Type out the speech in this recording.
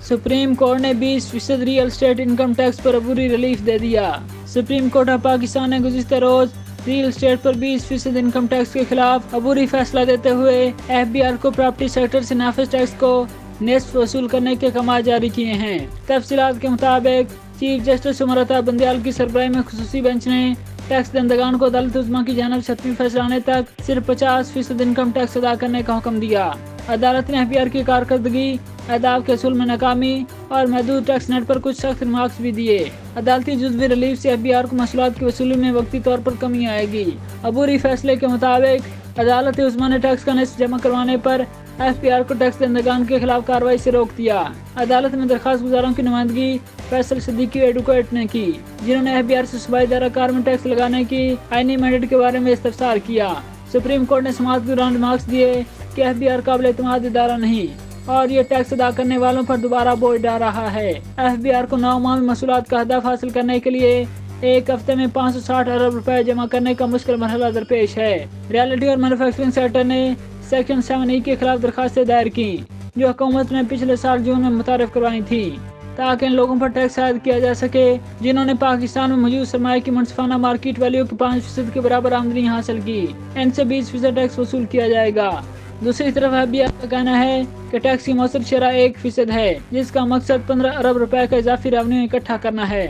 Supreme court ने 20 फ़ीसद real estate income tax पर अबूरी रिलीफ दे दिया। सुप्रीम कोर्ट ऑफ़ पाकिस्तान ने गुजशत रोज रियल स्टेट पर 20 फ़ीसद इनकम टैक्स के खिलाफ अबूरी फैसला देते हुए एफ़ बी आर को प्रॉपर्टी सेक्टर से नाफिज टैक्स को निसफ वसूल करने के कमाल जारी किए हैं। तफसीत के मुताबिक चीफ जस्टिस उमरता बंदयाल की सरबराही में खसूसी बेंच ने टैक्स दंदगान को अदालत उजमा की जानब छठवीं फैसला आने तक सिर्फ़ पचास फ़ीसद इनकम टैक्स अदा करने का हुक्म दिया। अदालत ने एफ़ बी आर की कारकर्दगी अदाब के असूल में नाकामी और महदूद टैक्स नेट पर कुछ सख्त मार्क्स भी दिए। अदालती जुजवी रिलीफ से एफ़ बी आर को मसलात की वसूली में वक्ती तौर पर कमी आएगी। अबूरी फैसले के मुताबिक, अदालत उस्मा ने टैक्स का निस्फ जमा करवाने पर एफ़ पी आर को टैक्स दंदगान के खिलाफ कार्रवाई से रोक दिया। अदालत में दरखास्त गुजारों की नुमाइंदगी फैसल सदीकी एडवोकेट ने की, जिन्होंने एफ़ बी आर से सूबाई दारा कार में टैक्स लगाने की आईनी मैंडेट के बारे में इस्तफसार किया। सुप्रीम कोर्ट ने समाज के दौरान मार्क्स दिए कि एफ़ बी आर काबिल अतमाद इदारा नहीं। और ये टैक्स अदा करने वालों पर दोबारा बोझ डाल रहा है। एफ़ बी आर को नौ माह में मसूलत का हदफ हासिल करने के लिए एक हफ़्ते में पाँच सौ साठ अरब रुपए जमा करने का मुश्किल मरहला दरपेश है। रियलिटी और मैनुफैक्चरिंग सेक्टर ने सेक्शन सेवन ई के खिलाफ दरखास्तें दायर की, जो हुकूमत ने पिछले साल जून में मुतारफ करवाई थी, ताकि इन लोगों पर टैक्स आयद किया जा सके, जिन्होंने पाकिस्तान में मौजूद सरमाए की मुनफाना मार्केट वैल्यू की पाँच फ़ीसद के बराबर आमदनी हासिल की। इनसे बीस फ़ीसद टैक्स वसूल किया जाएगा। दूसरी तरफ़ अभी आपका कहना है कि टैक्स की मौसर शरा एक फ़ीसद है, जिसका मकसद पंद्रह अरब रुपए का इजाफी रेवन्यू इकट्ठा करना है।